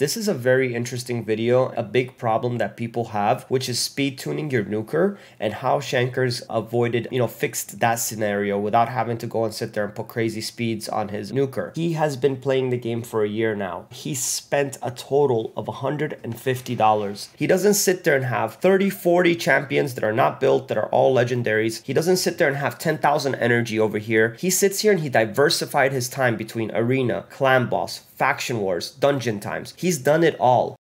This is a very interesting video, a big problem that people have, which is speed tuning your nuker and how Shankers avoided, you know, fixed that scenario without having to go and sit there and put crazy speeds on his nuker. He has been playing the game for a year now. He spent a total of $150. He doesn't sit there and have 30, 40 champions that are not built, that are all legendaries. He doesn't sit there and have 10,000 energy over here. He sits here and he diversified his time between arena, clan boss, faction wars, dungeon times. He's done it all.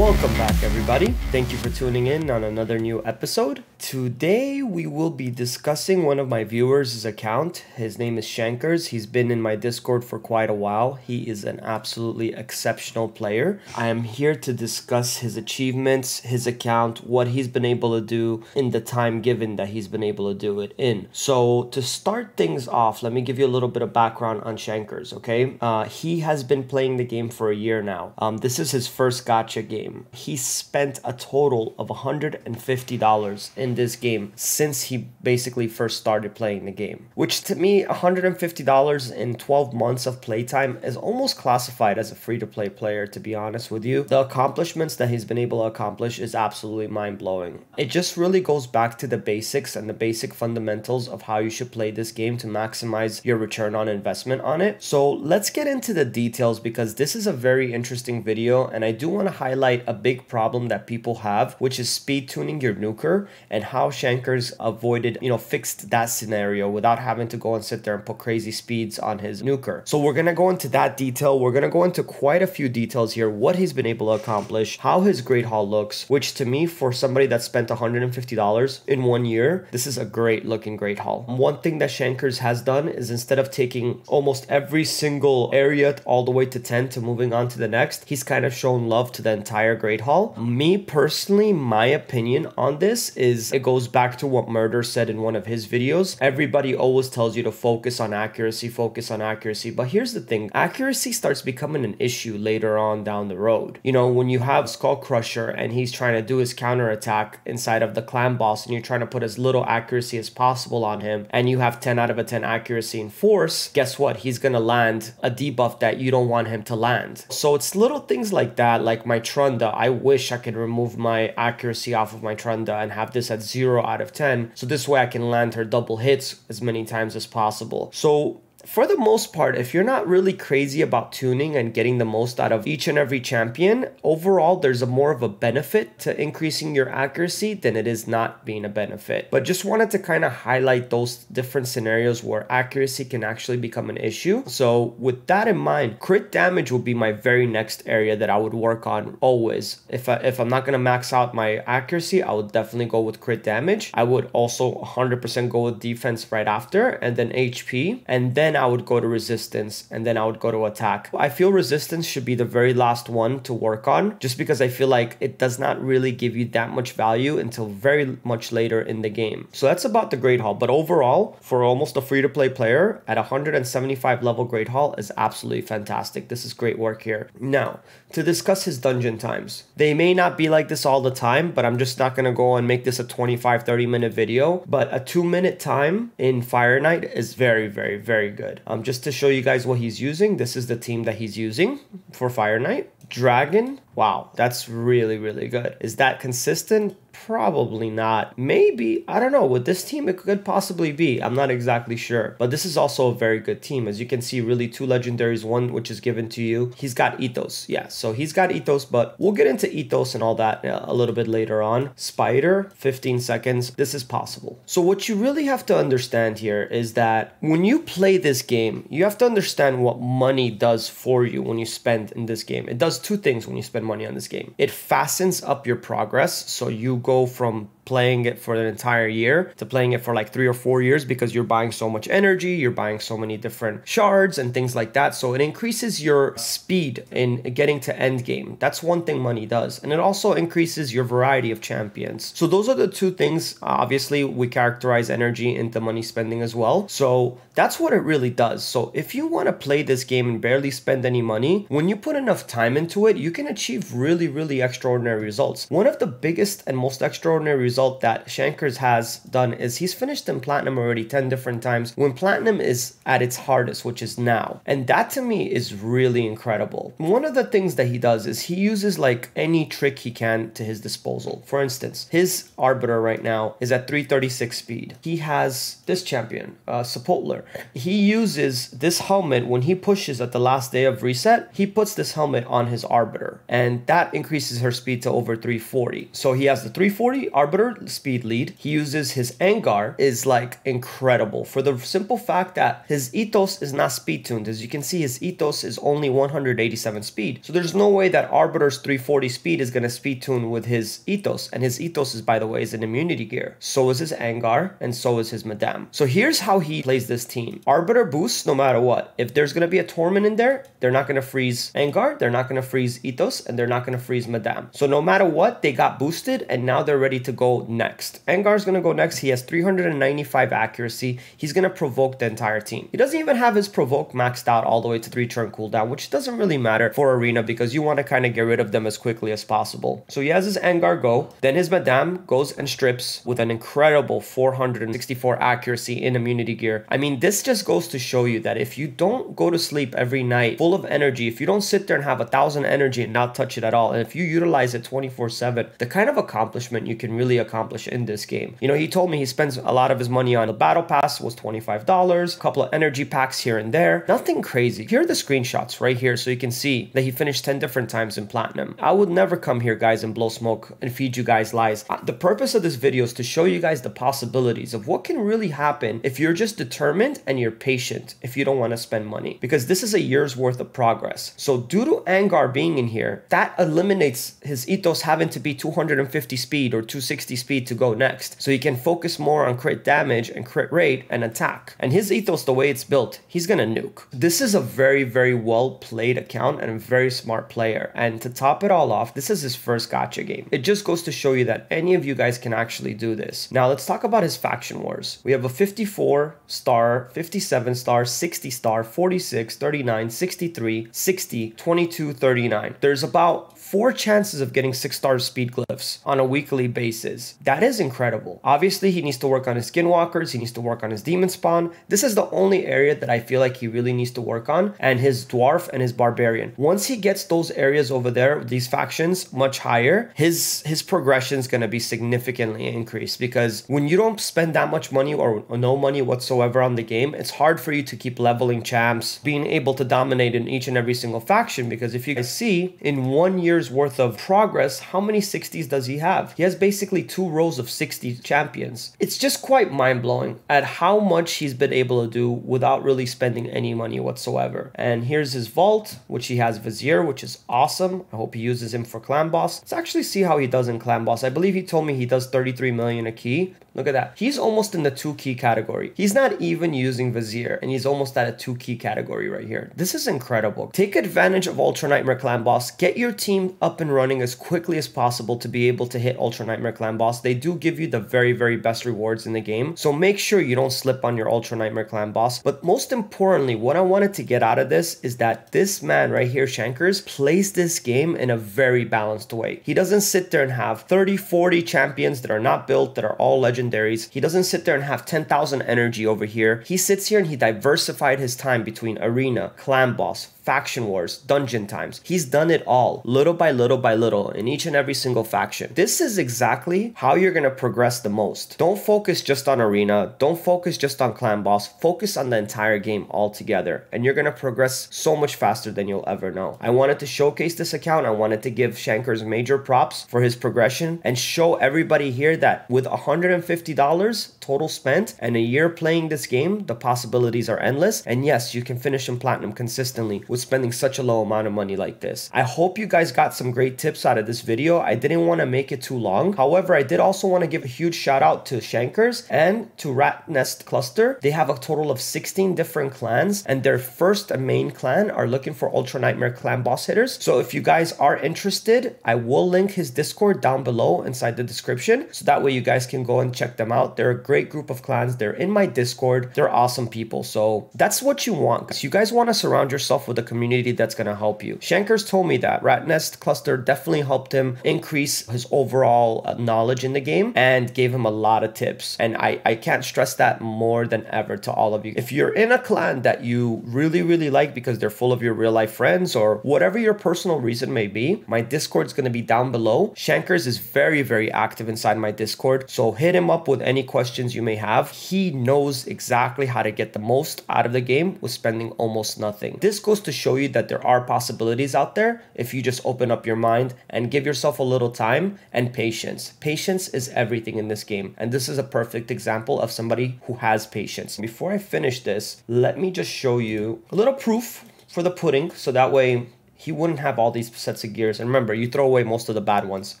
Welcome back, everybody. Thank you for tuning in on another new episode. Today, we will be discussing one of my viewers' account. His name is Shankers. He's been in my Discord for quite a while. He is an absolutely exceptional player. I am here to discuss his achievements, his account, what he's been able to do in the time given that he's been able to do it in. So, to start things off, let me give you a little bit of background on Shankers, okay? Uh, he has been playing the game for a year now. Um, this is his first gacha game He spent a total of $150 in this game since he basically first started playing the game. Which to me, $150 in 12 months of playtime is almost classified as a free to play player, to be honest with you. The accomplishments that he's been able to accomplish is absolutely mind blowing. It just really goes back to the basics and the basic fundamentals of how you should play this game to maximize your return on investment on it. So let's get into the details because this is a very interesting video and I do want to highlight highlight a big problem that people have, which is speed tuning your nuker and how Shankers avoided, you know, fixed that scenario without having to go and sit there and put crazy speeds on his nuker. So we're gonna go into that detail. We're gonna go into quite a few details here, what he's been able to accomplish, how his Great Hall looks, which to me, for somebody that spent $150 in one year, this is a great looking Great Hall. One thing that Shankers has done is instead of taking almost every single area all the way to 10 to moving on to the next, he's kind of shown love to the entire entire Great Hall. Me personally, my opinion on this is it goes back to what Murder said in one of his videos. Everybody always tells you to focus on accuracy, focus on accuracy. But here's the thing accuracy starts becoming an issue later on down the road. You know, when you have Skull Crusher and he's trying to do his counter attack inside of the clan boss and you're trying to put as little accuracy as possible on him and you have 10 out of a 10 accuracy in force, guess what? He's gonna land a debuff that you don't want him to land. So it's little things like that, like my Trund Trunda, I wish I could remove my accuracy off of my Trunda and have this at 0 out of 10. So this way I can land her double hits as many times as possible. So for the most part, if you're not really crazy about tuning and getting the most out of each and every champion, overall there's a more of a benefit to increasing your accuracy than it is not being a benefit. But just wanted to kind of highlight those different scenarios where accuracy can actually become an issue. So with that in mind, crit damage will be my very next area that I would work on always. If, I, if I'm not going to max out my accuracy, I would definitely go with crit damage. I would also 100% go with defense right after and then HP and then then I would go to resistance and then I would go to attack. I feel resistance should be the very last one to work on just because I feel like it does not really give you that much value until very much later in the game. So that's about the Great Hall. But overall, for almost a free to play player at 175 level Great Hall is absolutely fantastic. This is great work here. Now, to discuss his dungeon times. They may not be like this all the time, but I'm just not going to go and make this a 25 30 minute video. But a two minute time in Fire Knight is very, very, very good good. Um, just to show you guys what he's using, this is the team that he's using for Fire Knight. Dragon, wow, that's really, really good. Is that consistent? Probably not. Maybe, I don't know. With this team, it could possibly be. I'm not exactly sure. But this is also a very good team. As you can see, really two legendaries, one which is given to you. He's got Ethos. Yeah, so he's got Ethos, but we'll get into Ethos and all that uh, a little bit later on. Spider, 15 seconds. This is possible. So what you really have to understand here is that when you play this game, you have to understand what money does for you when you spend in this game. It does two things when you spend money on this game. It fastens up your progress. So you go from playing it for an entire year to playing it for like three or four years because you're buying so much energy, you're buying so many different shards and things like that. So it increases your speed in getting to end game. That's one thing money does. And it also increases your variety of champions. So those are the two things. Obviously, we characterize energy into money spending as well. So that's what it really does. So if you want to play this game and barely spend any money, when you put enough time into it, you can achieve really, really extraordinary results. One of the biggest and most extraordinary result that Shankers has done is he's finished in platinum already 10 different times when platinum is at its hardest, which is now. And that to me is really incredible. One of the things that he does is he uses like any trick he can to his disposal. For instance, his Arbiter right now is at 336 speed. He has this champion, uh, Sepulcher he uses this helmet when he pushes at the last day of reset. He puts this helmet on his Arbiter, and that increases her speed to over 340. So he has the 340 Arbiter speed lead. He uses his Angar is like incredible for the simple fact that his Ethos is not speed tuned. As you can see, his Ethos is only 187 speed. So there's no way that Arbiter's 340 speed is going to speed tune with his Ethos. And his Ethos is, by the way, is an immunity gear. So is his Angar, and so is his Madame. So here's how he plays this team. Arbiter boosts no matter what. If there's going to be a Tormin in there, they're not going to freeze Angar, they're not going to freeze Ethos, and they're not going to freeze Madame. So no matter what, they got boosted, and now they're ready to go next. Angar's going to go next. He has 395 accuracy. He's going to provoke the entire team. He doesn't even have his provoke maxed out all the way to 3 turn cooldown, which doesn't really matter for Arena because you want to kind of get rid of them as quickly as possible. So he has his Angar go, then his Madame goes and strips with an incredible 464 accuracy in immunity gear. I mean, this just goes to show you that if you don't go to sleep every night full of energy, if you don't sit there and have a thousand energy and not touch it at all, and if you utilize it 24 7, the kind of accomplishment you can really accomplish in this game. You know, he told me he spends a lot of his money on the battle pass was $25, a couple of energy packs here and there. Nothing crazy. Here are the screenshots right here so you can see that he finished 10 different times in platinum. I would never come here, guys, and blow smoke and feed you guys lies. Uh, the purpose of this video is to show you guys the possibilities of what can really happen if you're just determined and you're patient if you don't want to spend money because this is a year's worth of progress. So due to Angar being in here, that eliminates his ethos having to be 250 speed or 260 speed to go next. So he can focus more on crit damage and crit rate and attack. And his ethos, the way it's built, he's gonna nuke. This is a very, very well played account and a very smart player. And to top it all off, this is his first gacha game. It just goes to show you that any of you guys can actually do this. Now let's talk about his faction wars. We have a 54 star 57 star, 60 star, 46, 39, 63, 60, 22, 39. There's about four chances of getting six star speed glyphs on a weekly basis. That is incredible. Obviously, he needs to work on his skinwalkers, he needs to work on his demon spawn. This is the only area that I feel like he really needs to work on, and his dwarf and his barbarian. Once he gets those areas over there, these factions much higher, his his progression is going to be significantly increased because when you don't spend that much money or, or no money whatsoever on the game, it's hard for you to keep leveling champs, being able to dominate in each and every single faction because if you see in one year's years worth of progress, how many 60s does he have? He has basically two rows of 60 champions. It's just quite mind blowing at how much he's been able to do without really spending any money whatsoever. And here's his vault, which he has Vizier, which is awesome. I hope he uses him for clan boss. Let's actually see how he does in clan boss. I believe he told me he does 33 million a key. Look at that. He's almost in the two key category. He's not even using Vizier, and he's almost at a two key category right here. This is incredible. Take advantage of Ultra Nightmare Clan Boss. Get your team up and running as quickly as possible to be able to hit Ultra Nightmare Clan Boss. They do give you the very, very best rewards in the game. So make sure you don't slip on your Ultra Nightmare Clan Boss. But most importantly, what I wanted to get out of this is that this man right here, Shankers, plays this game in a very balanced way. He doesn't sit there and have 30, 40 champions that are not built, that are all legendary legendaries. He doesn't sit there and have 10,000 energy over here. He sits here and he diversified his time between arena, clan boss, faction wars, dungeon times. He's done it all, little by little by little, in each and every single faction. This is exactly how you're gonna progress the most. Don't focus just on arena, don't focus just on clan boss, focus on the entire game altogether, and you're gonna progress so much faster than you'll ever know. I wanted to showcase this account, I wanted to give Shankers major props for his progression and show everybody here that with $150 total spent and a year playing this game, the possibilities are endless. And yes, you can finish in platinum consistently with spending such a low amount of money like this. I hope you guys got some great tips out of this video. I didn't want to make it too long. However, I did also want to give a huge shout out to Shankers and to Rat Nest Cluster. They have a total of 16 different clans and their first and main clan are looking for Ultra Nightmare clan boss hitters. So if you guys are interested, I will link his Discord down below inside the description. So that way you guys can go and check them out. They're a great group of clans. They're in my Discord. They're awesome people. So that's what you want because you guys want to surround yourself with a community that's going to help you. Shankers told me that Rat Nest Cluster definitely helped him increase his overall uh, knowledge in the game and gave him a lot of tips. And I, I can't stress that more than ever to all of you. If you're in a clan that you really, really like because they're full of your real life friends or whatever your personal reason may be, my Discord's going to be down below. Shankers is very, very active inside my Discord. So hit him up with any questions you may have. He knows exactly how to get the most out of the game with spending almost nothing. This goes to show you that there are possibilities out there if you just open up your mind and give yourself a little time and patience. Patience is everything in this game. And this is a perfect example of somebody who has patience. Before I finish this, let me just show you a little proof for the pudding so that way he wouldn't have all these sets of gears. And remember, you throw away most of the bad ones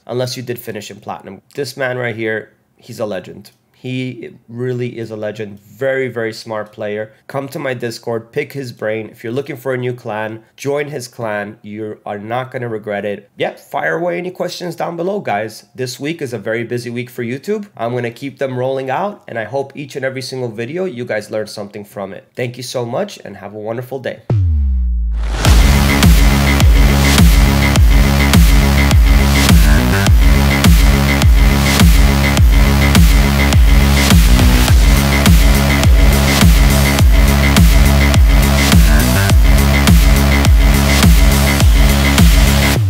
unless you did finish in platinum. This man right here, he's a legend. He really is a legend. Very, very smart player. Come to my Discord, pick his brain. If you're looking for a new clan, join his clan. You are not going to regret it. Yep, fire away any questions down below, guys. This week is a very busy week for YouTube. I'm going to keep them rolling out, and I hope each and every single video you guys learn something from it. Thank you so much, and have a wonderful day.